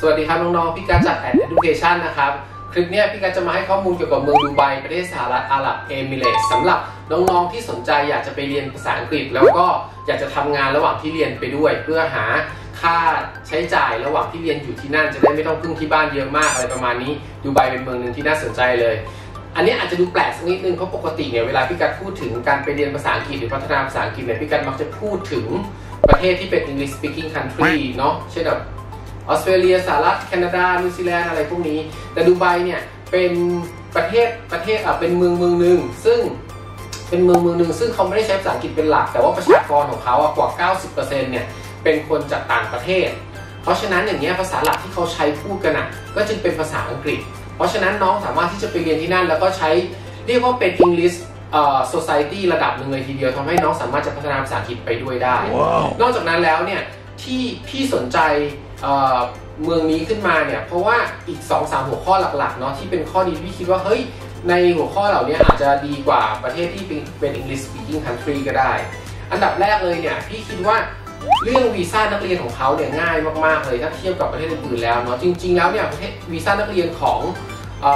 สวัสดีครับน้องๆ พี่กัจจากแอด Education นะครับ คลิปนี้พี่กัจจะมาให้ข้อมูลเกี่ยวกับเมืองดูไบประเทศสหรัฐอาหรับเอมิเรตส์สำหรับน้องๆที่สนใจอยากจะไปเรียนภาษาอังกฤษ แล้วก็อยากจะทำงานระหว่างที่เรียนไปด้วย เพื่อหาค่าใช้จ่ายระหว่างที่เรียนอยู่ที่นั่นจะได้ไม่ต้องพึ่งที่บ้านเยอะมากอะไรประมาณนี้ดูไบเป็นเมืองหนึ่งที่น่าสนใจเลย อันนี้อาจจะดูแปลกสักนิดนึงเพราะปกติเนี่ยเวลาพี่กัดพูดถึงการไปเรียนภาษาอังกฤษหรือพัฒนาภาษาอังกฤษเนี่ยพี่กัดมักจะพูดถึงประเทศที่เป็น English speaking country เนาะเช่นแบบ ออสเตรเลียสหรัฐแคนาดานิวซีแลนด์อะไรพวกนี้ แต่ดูไบเนี่ยเป็นประเทศประเทศอะเป็นเมืองเมืองหนึ่งซึ่งเป็นเมืองเมืองหนึ่งซึ่งเขาไม่ได้ใช้ภาษาอังกฤษเป็นหลัก แต่ว่าประชากรของเขาอะกว่า 90%เนี่ยเป็นคนจากต่างประเทศ เพราะฉะนั้นอย่างเงี้ยภาษาหลักที่เขาใช้พูดกันอะก็จึงเป็นภาษาอังกฤษ เพราะฉะนั้นน้องสามารถที่จะไปเรียนที่นั่น แล้วก็ใช้เรียกว่าเป็น English เอ่อ society ระดับหนึ่งเลยทีเดียวทำให้น้องสามารถจะพัฒนาภาษาอังกฤษไปด้วยได้ Wow. นอกจากนั้นแล้วเนี่ยที่พี่สนใจ เมืองนี้ขึ้นมาเนี่ยเพราะว่าอีก 2-3สหัวข้อหลักๆเนาะที่เป็นข้อดีที่พี่คิดว่าเฮ้ยในหัวข้อเหล่านี้อาจจะดีกว่าประเทศที่เป็น English speaking country ก็ได้ อันดับแรกเลยเนี่ยพี่คิดว่าเรื่องวีซ่านักเรียนของเขาเนี่ยง่ายมากๆเลยถ้าเทียบกับประเทศอื่นๆแล้วเนาะจริง ๆ แล้วเนี่ยประเทศวีซ่านักเรียนของอ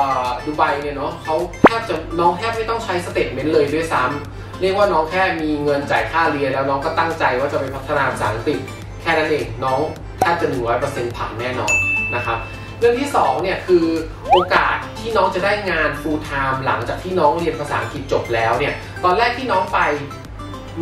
ดูไบเนี่ยเนาะเขาแทบจะน้องแทบไม่ต้องใช้ statement เลยด้วยซ้ำเรียกว่าน้องแค่มีเงินจ่ายค่าเรียนแล้วน้องก็ตั้งใจว่าจะไปพัฒนาภาษาอังกฤษแค่นั้นเองน้อง แทบจะ100%ผ่านแน่นอนนะครับเรื่องที่2เนี่ยคือโอกาสที่น้องจะได้งาน full time หลังจากที่น้องเรียนภาษาอังกฤษจบแล้วเนี่ยตอนแรกที่น้องไป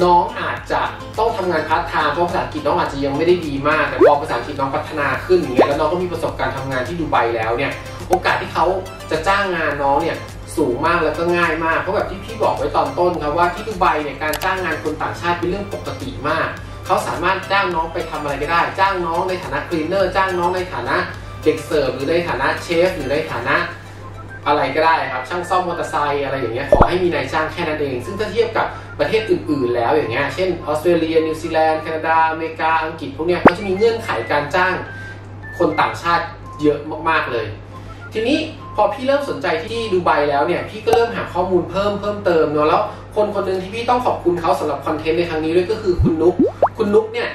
น้องอาจจะต้องทำงาน part time เพราะภาษาอังกฤษน้องอาจจะยังไม่ได้ดีมากแต่พอภาษาอังกฤษน้องพัฒนาขึ้นอย่างเงี้ยแล้วน้องก็มีประสบการณ์ทำงานที่ดูไบแล้วเนี่ยโอกาสที่เขาจะจ้างงานน้องเนี่ยสูงมากแล้วก็ง่ายมากเพราะแบบที่พี่บอกไว้ตอนต้นครับว่าที่ดูไบเนี่ยการจ้างงานคนต่างชาติเป็นเรื่องปกติมาก เขาสามารถจ้างน้องไปทำอะไรก็ได้ จ้างน้องในฐานะ cleaner จ้างน้องในฐานะเด็กเสิร์ฟหรือในฐานะเชฟหรือในฐานะอะไรก็ได้ครับช่างซ่อมมอเตอร์ไซค์อะไรอย่างเงี้ยขอให้มีนายจ้างแค่นั้นเอง ซึ่งถ้าเทียบกับประเทศอื่นๆ แล้วอย่างเงี้ยเช่นออสเตรเลีย นิวซีแลนด์แคนาดาอเมริกาอังกฤษพวกเนี้ยเขาจะมีเงื่อนไขการจ้างคนต่างชาติเยอะมากๆเลย ทีนี้ พอพี่เริ่มสนใจที่ดูไบแล้วเนี่ยพี่ก็เริ่มหาข้อมูลเพิ่มเพิ่มเติมเนาะแล้วคนคนหนึ่งที่พี่ต้องขอบคุณเขาสำหรับ content ในครั้งนี้ด้วยก็คือคุณนุ๊กคุณนุ๊กเนี่ย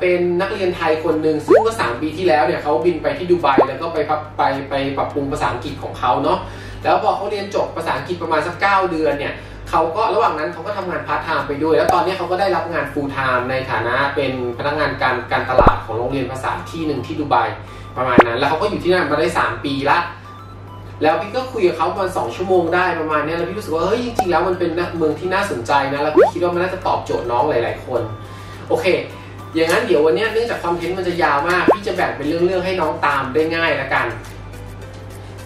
เป็นนักเรียนไทยคนหนึ่งซึ่งเมื่อสามปีที่แล้วเนี่ยเขาบินไปที่ดูไบแล้วก็ไปไปไปปรับปรุงภาษาอังกฤษของเขาเนาะแล้วพอเขาเรียนจบภาษาอังกฤษประมาณสัก 9 เดือนเนี่ยเขาก็ระหว่างนั้นเขาก็ทำงาน part time ไปด้วย แล้วตอนนี้เขาก็ได้รับงาน full time ในฐานะเป็นพนักงานการการตลาดของโรงเรียนภาษาที่หนึ่งที่ดูไบประมาณนั้น แล้วเขาก็อยู่ที่นั่นมาได้ 3 ปีละ แล้วพี่ก็คุยกับเขาประมาณสองชั่วโมงได้ประมาณนี้แล้วพี่รู้สึกว่าเฮ้ยจริงๆแล้วมันเป็นเมืองที่น่าสนใจนะแล้วพี่คิดว่ามันน่าจะตอบโจทย์น้องหลาย ๆ คน โอเค อย่างนั้นเดี๋ยววันนี้เนื่องจากคอนเทนต์มันจะยาวมากพี่จะแบ่งเป็นเรื่องๆให้น้องตามได้ง่ายละกัน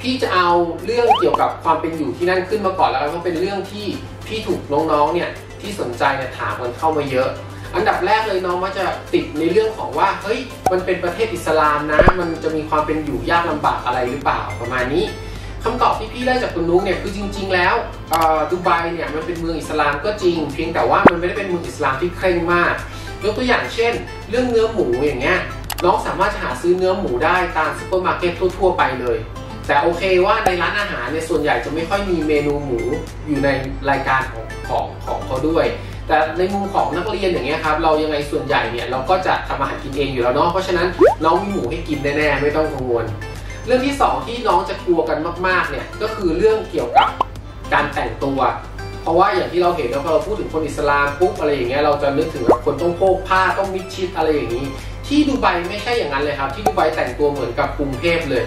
พี่จะเอาเรื่องเกี่ยวกับความเป็นอยู่ที่นั่นขึ้นมาก่อนแล้วกันเพราะเป็นเรื่องที่พี่ถูกน้องๆเนี่ยที่สนใจเนี่ยถามกันเข้ามาเยอะ อันดับแรกเลยน้องมักจะติดในเรื่องของว่าเฮ้ยมันเป็นประเทศอิสลามนะ มันจะมีความเป็นอยู่ยากลำบากอะไรหรือเปล่าประมาณนี้ คำตอบที่พี่ได้จากคุณนุ๊กเนี่ยคือจริง ๆ แล้วดูไบเนี่ยมันเป็นเมืองอิสลามก็จริง เพียงแต่ว่ามันไม่ได้เป็นเมืองอิสลามที่เคร่งมากยกตัวอย่างเช่น เรื่องเนื้อหมูอย่างเงี้ยน้องสามารถหาซื้อเนื้อหมูได้ตามซูเปอร์มาร์เก็ตทั่ว ๆ ไปเลย แต่โอเคว่าในร้านอาหารเนี่ยส่วนใหญ่จะไม่ค่อยมีเมนูหมูอยู่ในรายการของของของเขาด้วย แต่ในมุมของนักเรียนอย่างเงี้ยครับเรายังไงส่วนใหญ่เนี่ยเราก็จะทำอาหารกินเองอยู่แล้วเนาะเพราะฉะนั้นน้องมีหมูให้กินแน่ๆไม่ต้องกังวล เรื่องที่สองที่น้องจะกลัวกันมากๆเนี่ยก็คือเรื่องเกี่ยวกับการแต่งตัว เพราะว่าอย่างที่เราเห็นแล้วพอเราพูดถึงคนอิสลามปุ๊บอะไรอย่างเงี้ยเราจะนึกถึงคนต้องโพกผ้าต้องมิดชิดอะไรอย่างนี้ ที่ดูไบไม่ใช่อย่างนั้นเลยครับ ที่ดูไบแต่งตัวเหมือนกับกรุงเทพเลย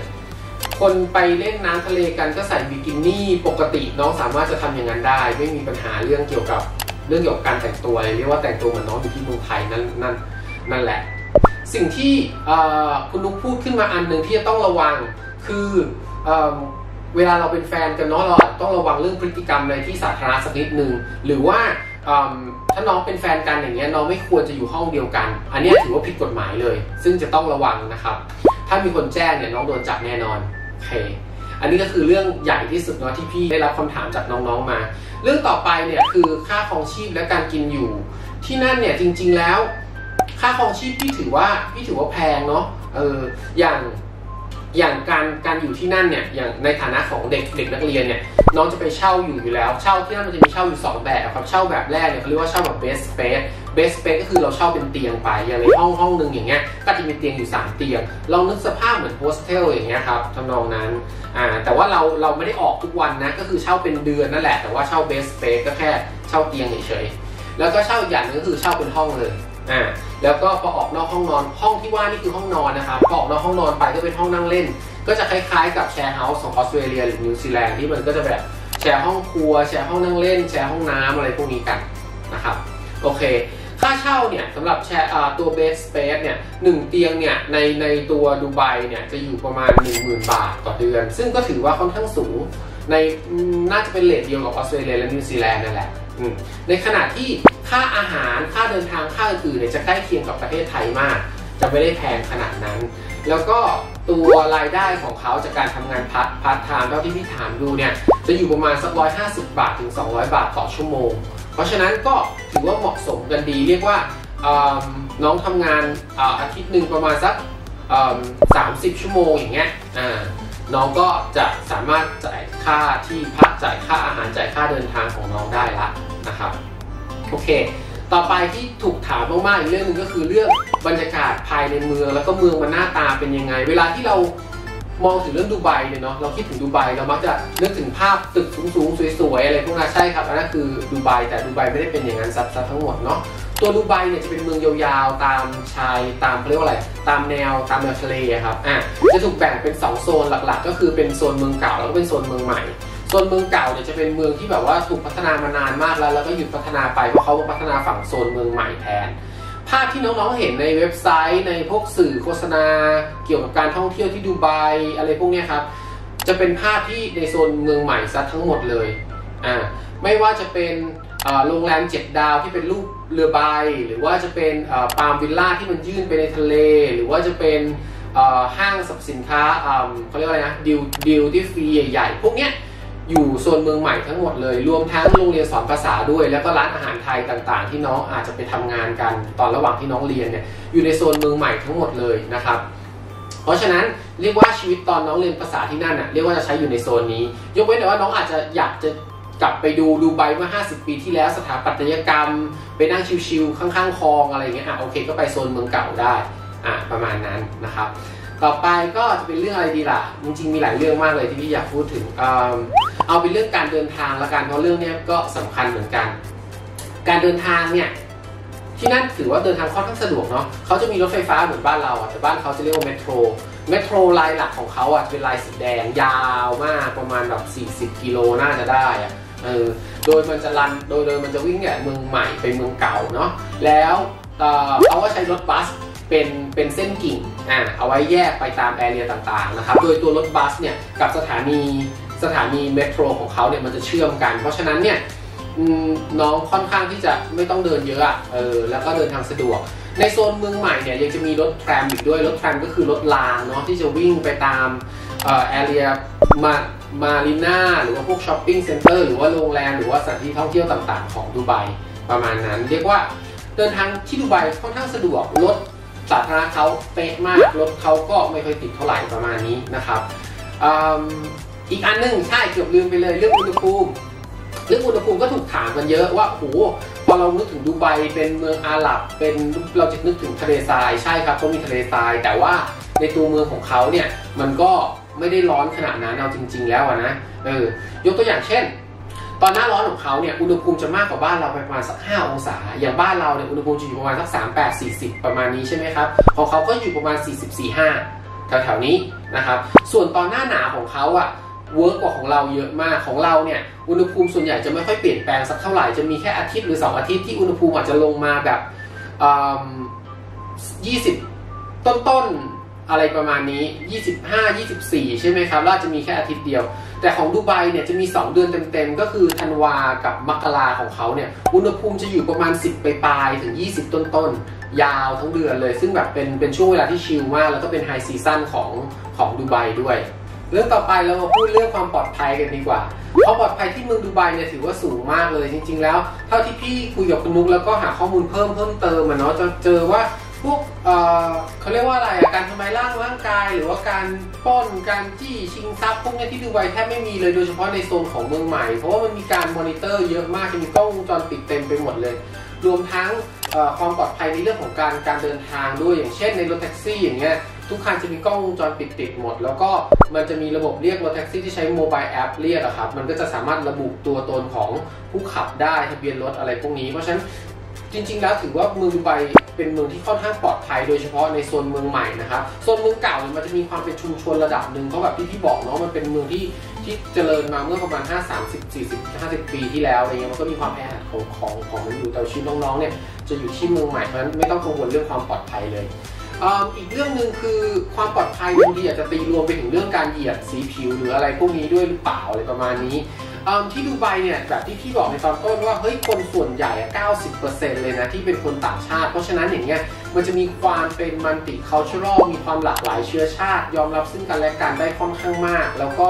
คนไปเล่นน้ำทะเลกันก็ใส่บิกินี่ปกติน้องสามารถจะทำอย่างนั้นได้ ไม่มีปัญหาเรื่องเกี่ยวกับเรื่องเกี่ยวกับการแต่งตัวเรียกว่าแต่งตัวเหมือนน้องอยู่ที่เมืองไทยนั่นนั่นนั่นแหละ สิ่งที่คุณนุ๊กพูดขึ้นมาอันหนึ่งที่จะต้องระวังคือเอเวลาเราเป็นแฟนกันเนาะเราต้องระวังเรื่องพฤติกรรมในที่สาธารณะสักนิดหนึ่งหรือว่าถ้าน้องเป็นแฟนกันอย่างเงี้ยน้องไม่ควรจะอยู่ห้องเดียวกัน อันนี้ถือว่าผิดกฎหมายเลย ซึ่งจะต้องระวังนะครับ ถ้ามีคนแจ้งเนี่ยน้องโดนจับแน่นอนโอเคอันนี้ก็คือเรื่องใหญ่ที่สุดเนาะที่พี่ได้รับคำถามจากน้องๆมา เรื่องต่อไปเนี่ยคือค่าครองชีพและการกินอยู่ ที่นั่นเนี่ยจริง ๆแล้ว ค่าครองชีพพี่ถือว่าพี่ถือว่าแพงเนาะเอออย่างอย่างการการอยู่ที่นั่นเนี่ยอย่างในฐานะของเด็กเด็กนักเรียนเนี่ยน้องจะไปเช่าอยู่อยู่แล้ว เช่าที่นั่นมันจะมีเช่าอยู่ 2 แบบครับเช่าแบบแรกเนี่ยเขาเรียกว่าเช่าแบบ best space เบสเปก็คือเราเช่าเป็นเตียงไปอย่างในห้องห้องหนึ่งอย่างเงี้ยก็จะมีเตียงอยู่ 3 เตียง เรานึกสภาพเหมือนโฮสเทลอย่างเงี้ยครับทำนองนั้นอ่าแต่ว่าเราเราไม่ได้ออกทุกวันนะก็คือเช่าเป็นเดือนนั่นแหละแต่ว่าเช่า bed space ก็แค่เช่าเตียงเฉยๆแล้วก็เช่าอย่างนึงก็คือเช่าเป็นห้องเลย อ่าแล้วก็พอออกนอกห้องนอนห้องที่ว่านี่คือห้องนอนนะครับพอออกนอกห้องนอนไปก็เป็นห้องนั่งเล่น ก็จะคล้ายๆกับ share house ของออสเตรเลียหรือนิวซีแลนด์ที่มันก็จะแบบแชร์ห้องครัว แชร์ห้องนั่งเล่น แชร์ห้องน้ำอะไรพวกนี้กันนะครับโอเค ค่าเช่าเนี่ยสำหรับแชร์ตัว bed space เนี่ยหนึ่งเตียงเนี่ยในในตัวดูไบเนี่ยจะอยู่ประมาณ 10,000 บาทต่อเดือน ซึ่งก็ถือว่าค่อนข้างสูงในน่าจะเป็น rate เดียวกับออสเตรเลียและนิวซีแลนด์นั่นแหละ ในขณะที่ค่าอาหารค่าเดินทางค่าอื่นๆเนี่ยจะใกล้เคียงกับประเทศไทยมาก จะไม่ได้แพงขนาดนั้น แล้วก็ตัวรายได้ของเขาจากการทำงาน part part time เท่าที่พี่ถามดูเนี่ยจะอยู่ประมาณสักร้อยห้าสิบบาทถึง 200 บาทต่อชั่วโมง เพราะฉะนั้นก็ถือว่าเหมาะสมกันดีเรียกว่าน้องทำงานอาทิตย์หนึ่งประมาณสักสามสิบชั่วโมงอย่างเงี้ย น้องก็จะสามารถจ่ายค่าที่พักจ่ายค่าอาหารจ่ายค่าเดินทางของน้องได้ละนะครับโอเค ต่อไปที่ถูกถามมากๆอีกเรื่องหนึ่งก็คือเรื่องบรรยากาศภายในเมือง แล้วก็เมืองมันหน้าตาเป็นยังไง เวลาที่เรามองถึงเรื่องดูไบเนี่ยเนาะเราคิดถึงดูไบเรามักจะนึกถึงภาพตึกสูงๆสวยๆอะไรพวกนั้นใช่ครับอันนั้นคือดูไบแต่ดูไบไม่ได้เป็นอย่างนั้นซับทั้งหมดเนาะ ตัวดูไบเนี่ยจะเป็นเมืองยาวๆ ตามชายตามเขาเรียกว่าอะไร ตามแนวตามแนวทะเลครับอะจะถูกแบ่งเป็น 2 โซนหลักๆ ก็คือเป็นโซนเมืองเก่าแล้วก็เป็นโซนเมืองใหม่โซนเมืองเก่าเนี่ยจะเป็นเมืองที่แบบว่าถูกพัฒนามานานมากแล้วแล้วก็หยุดพัฒนาไปเพราะเขาพัฒนาฝั่งโซนเมืองใหม่แทนภาพที่น้องๆเห็นในเว็บไซต์ในพวกสื่อโฆษณา เกี่ยวกับการท่องเที่ยวที่ดูไบอะไรพวกนี้ครับจะเป็นภาพที่ในโซนเมืองใหม่ซะทั้งหมดเลยอ่าไม่ว่าจะเป็นโรงแรมเจ็ดดาวที่เป็นรูป เรือใบ หรือว่าจะเป็นปาล์มวิลล่าที่มันยื่นไปในทะเล หรือว่าจะเป็นห้างสรรพสินค้าเขาเรียกว่าอะไรนะดิวดิวที่ฟรีใหญ่ๆ พวกเนี้ยอยู่โซนเมืองใหม่ทั้งหมดเลย รวมทั้งโรงเรียนสอนภาษาด้วย แล้วก็ร้านอาหารไทยต่างๆ ที่น้องอาจจะไปทำงานกันตอนระหว่างที่น้องเรียนเนี่ยอยู่ในโซนเมืองใหม่ทั้งหมดเลยนะครับ เพราะฉะนั้นเรียกว่าชีวิตตอนน้องเรียนภาษาที่นั่นน่ะเรียกว่าจะใช้อยู่ในโซนนี้ ยกเว้นแต่ว่าน้องอาจจะอยากจะ กลับไปดูดูไบเมื่อ 50 ปีที่แล้วสถาปัตยกรรม ไปนั่งชิวๆข้างๆคลองอะไรเงี้ยอะโอเค ก็ไปโซนเมืองเก่าได้อะประมาณนั้นนะครับ ต่อไปก็จะเป็นเรื่องอะไรดีล่ะ จริงๆมีหลายเรื่องมากเลยที่พี่อยากพูดถึงเอาเป็นเรื่องการเดินทางละกันเพราะเรื่องนี้ก็สำคัญเหมือนกัน การเดินทางเนี่ยที่นั่นถือว่าเดินทางค่อนข้างสะดวกเนาะเขาจะมีรถไฟฟ้าเหมือนบ้านเราอะแต่บ้านเขาจะเรียกว่าเมโทรเมโทรลายหลักของเขาอะเป็นลายสีแดงยาวมากประมาณแบบ40 กิโลน่าจะได้อะ เออโดยมันจะรันโดยโดยมันจะวิ่งเนี่ยเมืองใหม่ไปเมืองเก่าเนาะแล้วเขาก็ใช้รถบัสเป็นเป็นเส้นกิ่งอ่าเอาไว้แยกไปตาม area ต่างๆนะครับโดยตัวรถบัสเนี่ยกับสถานีสถานี metro ของเขาเนี่ยมันจะเชื่อมกัน เพราะฉะนั้นเนี่ยน้องค่อนข้างที่จะไม่ต้องเดินเยอะอะเออแล้วก็เดินทางสะดวก ในโซนเมืองใหม่เนี่ยยังจะมีรถ tram อีกด้วยรถ tram ก็คือรถรางเนาะที่จะวิ่งไปตาม area มา มารีน่าหรือว่าพวก shopping center หรือว่าโรงแรมหรือว่าสถานที่ท่องเที่ยวต่างๆ ของดูไบประมาณนั้น เรียกว่าเดินทางที่ดูไบค่อนข้างสะดวกรถสาธารณะเขาเป๊ะมากรถเขาก็ไม่ค่อยติดเท่าไหร่ประมาณนี้นะครับอีกอันนึงใช่เกือบลืมไปเลยเรื่องอุณหภูมิเรื่องอุณหภูมิก็ถูกถามกันเยอะว่าโอ้พอเรานึกถึงดูไบเป็นเมืองอาหรับเป็นเราจะนึกถึงทะเลทรายใช่ครับเขามีทะเลทราย แต่ว่าในตัวเมืองของเขาเนี่ยมันก็ ไม่ได้ร้อนขนาดนั้นเอาจริง ๆ แล้วนะเออยกตัวอย่างเช่น ตอนหน้าร้อนของเขาเนี่ยอุณหภูมิจะมากกว่าบ้านเราไปประมาณสัก 5 องศา อย่างบ้านเราเนี่ยอุณหภูมิจะอยู่ประมาณสัก 3 8 40 ประมาณนี้ใช่ไหมครับของเขาก็อยู่ประมาณ 44 5แถวๆนี้นะครับส่วนตอนหน้าหนาวของเขาอะเวิร์กกว่าของเราเยอะมากของเราเนี่ยอุณหภูมิส่วนใหญ่จะไม่ค่อยเปลี่ยนแปลงสักเท่าไหร่จะมีแค่อาทิตย์หรือ2อาทิตย์ที่อุณหภูมิอาจจะลงมาแบบ20 ต้นๆ อะไรประมาณนี้ 25 24 ใช่ไหมครับแล้วจะมีแค่อาทิตย์เดียว แต่ของดูไบเนี่ยจะมี 2 เดือนเต็มๆ ก็คือธันวากับมกราของเขาเนี่ย อุณหภูมิจะอยู่ประมาณ 10 ปลายๆ ถึง 20 ต้นๆ ยาวทั้งเดือนเลย ซึ่งแบบเป็นเป็นช่วงเวลาที่ชิลมาก แล้วก็เป็นไฮซีซั่นของของดูไบด้วย เรื่องต่อไปเรามาพูดเรื่องความปลอดภัยกันดีกว่าความปลอดภัยที่เมืองดูไบเนี่ยถือว่าสูงมากเลยจริง ๆ แล้ว เท่าที่พี่คุยกับคุณนุกแล้วก็หาข้อมูลเพิ่มเพิ่มเติมมาเนาะจะเจอว่า พวกเอ่อเขาเรียกว่าอะไรการทำลายร่างร่างกาย หรือว่าการปล้นการจี้ชิงทรัพย์พวกนี้ที่ดูไบแทบไม่มีเลยโดยเฉพาะในโซนของเมืองใหม่ เพราะว่ามันมีการมอนิเตอร์เยอะมากจะมีกล้องวงจรปิดเต็มไปหมดเลย รวมทั้งความปลอดภัยในเรื่องของการการเดินทางด้วยอย่างเช่นในรถแท็กซี่อย่างเงี้ยทุกคันจะมีกล้องวงจรปิดติดหมด แล้วก็มันจะมีระบบเรียกรถแท็กซี่ที่ใช้ mobile app เรียกอะครับมันก็จะสามารถระบุตัวตนของผู้ขับได้ทะเบียนรถอะไรพวกนี้ เพราะฉะนั้น จริง ๆ แล้วถือว่าเมืองดูไบเป็นเมืองที่ค่อนข้างปลอดภัยโดยเฉพาะในโซนเมืองใหม่นะครับโซนเมืองเก่าเนี่ยมันจะมีความเป็นชุมชนระดับหนึ่งเพราะแบบที่พี่บอกเนาะมันเป็นเมืองที่ที่เจริญมาเมื่อประมาณ 5 30 40 50 ปีที่แล้วอะไรเงี้ยมันก็มีความแออัดของของของมันอยู่แต่ชีวิตน้องๆเนี่ยจะอยู่ที่เมืองใหม่เพราะฉะนั้นไม่ต้องกังวลเรื่องความปลอดภัยเลยอีกเรื่องหนึ่งคือความปลอดภัยบางทีอาจจะตีรวมไปถึงเรื่องการเหยียดสีผิวหรืออะไรพวกนี้ด้วยหรือเปล่าอะไรประมาณนี้ ที่ดูไบเนี่ยแบบที่พี่บอกในตอนต้นว่าเฮ้ยคนส่วนใหญ่ 90%เลยนะที่เป็นคนต่างชาติ เพราะฉะนั้นอย่างเงี้ยมันจะมีความเป็น multicultural มีความหลากหลายเชื้อชาติ ยอมรับซึ่งกันและกันได้ค่อนข้างมาก แล้วก็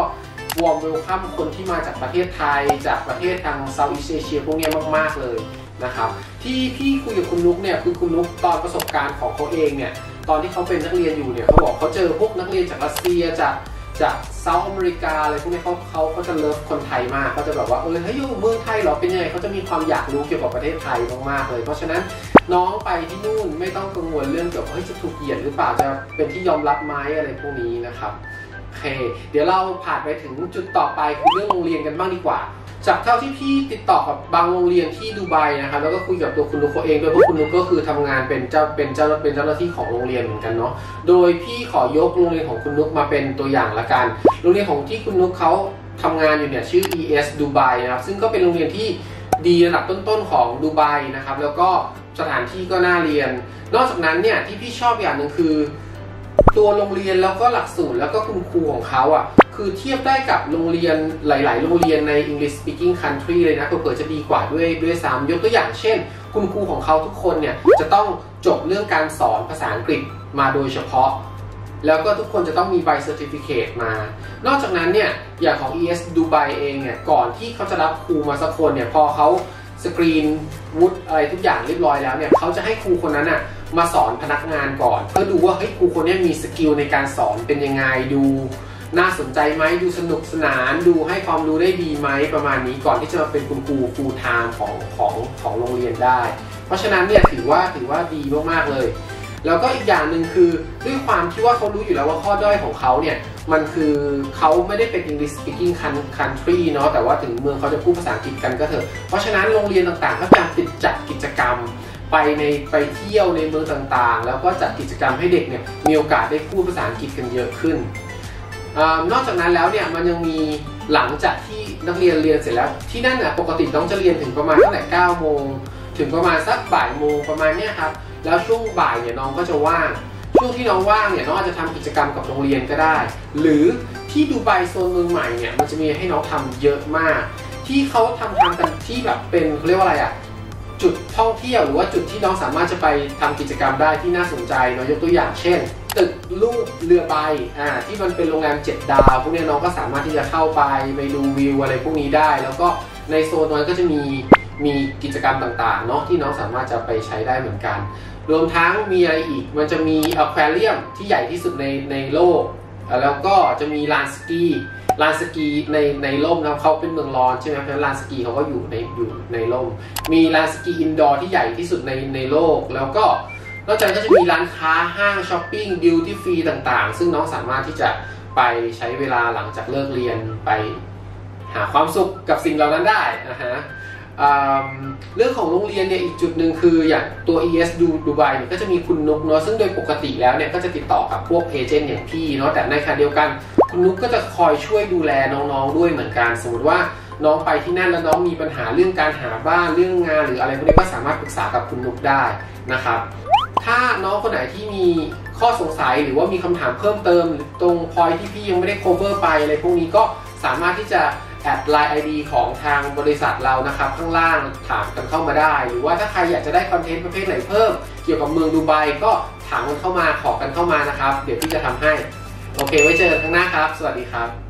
warm welcome คนที่มาจากประเทศไทย จากประเทศทาง Southeast Asia พวกนี้มาก ๆ เลยนะครับที่พี่คุยกับคุณนุกเนี่ยคือคุณนุกตอนประสบการณ์ของเขาเองเนี่ยตอนที่เขาเป็นนักเรียนอยู่เนี่ยเขาบอกเขาเจอพวกนักเรียนจากรัสเซียจาก จากเซาท์อเมริกาอะไรพวกนี้เขาเขาเขาจะเลิฟคนไทยมากเขาจะแบบว่าเออเฮ้ยอยู่เมืองไทยเหรอเป็นยังไงเขาจะมีความอยากรู้เกี่ยวกับประเทศไทยมากๆเลย เพราะฉะนั้นน้องไปที่นู่นไม่ต้องกังวลเรื่องเกี่ยวกับเฮ้ยจะถูกเหยียดหรือเปล่าจะเป็นที่ยอมรับไหมอะไรพวกนี้นะครับโอเค เดี๋ยวเราผ่านไปถึงจุดต่อไปคือเรื่องโรงเรียนกันบ้างดีกว่า จากเท่าที่พี่ติดต่อกับบางโรงเรียนที่ดูไบนะครับแล้วก็คุยกับตัวคุณนุกเองโดยเพราะคุณนุกก็คือทำงานเป็นเจ้าเป็นเจ้าเป็นเจ้าหน้าที่ของโรงเรียนเหมือนกันเนาะโดยพี่ขอยกโรงเรียนของคุณนุกมาเป็นตัวอย่างละกัน โรงเรียนของที่คุณนุกเขาทำงานอยู่เนี่ยชื่อ ES ดูไบนะครับซึ่งก็เป็นโรงเรียนที่ดีระดับต้นๆของดูไบนะครับแล้วก็สถานที่ก็น่าเรียน นอกจากนั้นเนี่ยที่พี่ชอบอย่างหนึ่งคือ ตัวโรงเรียนแล้วก็หลักสูตรแล้วก็คุณครูของเขาอะคือเทียบได้กับโรงเรียนหลาย ๆ โรงเรียนใน English speaking country เลยนะเผื่อจะดีกว่าด้วยด้วยซ้ำยกตัวอย่างเช่น คุณครูของเขาทุกคนเนี่ยจะต้องจบเรื่องการสอนภาษาอังกฤษมาโดยเฉพาะ แล้วก็ทุกคนจะต้องมีใบ certificate มา นอกจากนั้นเนี่ยอย่างของ ES ดูไบเองเนี่ยก่อนที่เขาจะรับครูมาสักคนเนี่ยพอเขาสกรีนวุฒิอะไรทุกอย่างเรียบร้อยแล้วเนี่ยเขาจะให้ครูคนนั้นอะ มาสอนพนักงานก่อน เพื่อดูว่าเฮ้ยครูคนนี้มี skill ในการสอนเป็นยังไงดูน่าสนใจไหมดูสนุกสนานดูให้ความรู้ได้ดีไหมประมาณนี้ก่อนที่จะมาเป็นคุณครู full time ของของของโรงเรียนได้ เพราะฉะนั้นเนี่ยถือว่าถือว่าดีมากๆเลย แล้วก็อีกอย่างหนึ่งคือด้วยความที่ว่าเขารู้อยู่แล้วว่าข้อด้อยของเขาเนี่ยมันคือเขาไม่ได้เป็น English speaking country เนาะแต่ว่าถึงเมืองเขาจะพูดภาษาอังกฤษกันก็เถอะ เพราะฉะนั้นโรงเรียนต่างๆ ก็จะติดจัดกิจกรรม ไปในไปเที่ยวในเมืองต่างๆ แล้วก็จัดกิจกรรมให้เด็กเนี่ยมีโอกาสได้พูดภาษาอังกฤษกันเยอะขึ้นอนอกจากนั้นแล้วเนี่ยมันยังมีหลังจากที่นักเรียนเรียนเสร็จแล้ว ที่นั่นน่ะปกติน้องจะเรียนถึงประมาณตั้งแต่9โมงถึงประมาณสักบ่ายโมงประมาณเนี้ยครับแล้วช่วงบ่ายเนี่ยน้องก็จะว่างช่วงที่น้องว่างเนี่ยน้องอาจจะทำกิจกรรมกับโรงเรียนก็ได้ หรือที่ดูไบโซนเมืองใหม่เนี่ยมันจะมีให้น้องทำเยอะมาก ที่เขาทำทำกันที่แบบเป็นเขาเรียกว่าอะไรอะ จุดท่องเที่ยวหรือว่าจุดที่น้องสามารถจะไปทำกิจกรรมได้ที่น่าสนใจเนาะยกตัวอย่างเช่น ตึกลูกเรือใบอ่าที่มันเป็นโรงแรมเจ็ดดาวพวกนี้น้องก็สามารถที่จะเข้าไปไปดูวิวอะไรพวกนี้ได้ แล้วก็ในโซนนั้นก็จะมีมีกิจกรรมต่างๆเนาะที่น้องสามารถจะไปใช้ได้เหมือนกัน รวมทั้งมีอะไรอีกมันจะมีอควาเรียมที่ใหญ่ที่สุดในในโลก แล้วก็จะมีลานสกี ลานสกีในในร่มนะเขาเป็นเมืองร้อนใช่ไหมเพราะลานสกีเขาก็อยู่ในอยู่ในร่ม มีลานสกีอินดอร์ที่ใหญ่ที่สุดในในโลก แล้วก็นอกจากก็จะมีร้านค้าห้าง shopping duty free ต่างๆ ซึ่งน้องสามารถที่จะไปใช้เวลาหลังจากเลิกเรียนไปหาความสุขกับสิ่งเหล่านั้นได้นะฮะเรื่องของโรงเรียนเนี่ยอีกจุดหนึ่งคืออย่างตัว ES ดูดูไบเนี่ยก็จะมีคุณนุกเนาะซึ่งโดยปกติแล้วเนี่ยก็จะติดต่อกับพวก agent อย่างพี่เนาะแต่ในขณะเดียวกัน คุณนุกก็จะคอยช่วยดูแลน้องๆด้วยเหมือนกัน สมมติว่าน้องไปที่นั่นแล้วน้องมีปัญหาเรื่องการหาบ้านเรื่องงาน หรืออะไรพวกนี้ก็สามารถปรึกษากับคุณนุกได้นะครับ ถ้าน้องคนไหนที่มีข้อสงสัยหรือว่ามีคำถามเพิ่มเติมตรงพอยที่พี่ยังไม่ได้ cover ไปอะไรพวกนี้ก็สามารถที่จะ add LINE ID ของทางบริษัทเรานะครับ ข้างล่างถามกันเข้ามาได้ หรือว่าถ้าใครอยากจะได้คอนเทนต์ประเภทไหนเพิ่ม เกี่ยวกับเมืองดูไบก็ถามกันเข้ามาขอกันเข้ามานะครับ เดี๋ยวพี่จะทำให้ โอเค ไว้เจอกันข้างหน้าครับ สวัสดีครับ